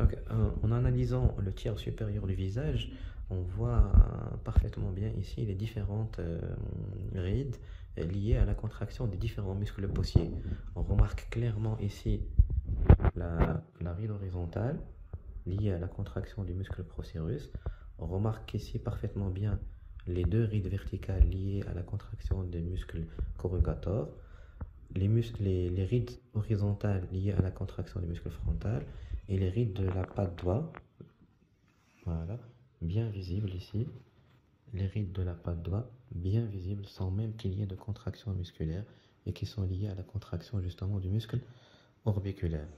Euh, en analysant le tiers supérieur du visage, on voit euh, parfaitement bien ici les différentes euh, rides liées à la contraction des différents muscles possiers. On remarque clairement ici la, la ride horizontale liée à la contraction du muscle procérus. On remarque ici parfaitement bien les deux rides verticales liées à la contraction des muscles corrugators, les, rides horizontales liées à la contraction du muscle frontal et les rides de la patte doigt, bien visibles ici, les rides de la patte doigt bien visibles sans même qu'il y ait de contraction musculaire et qui sont liées à la contraction justement du muscle orbiculaire.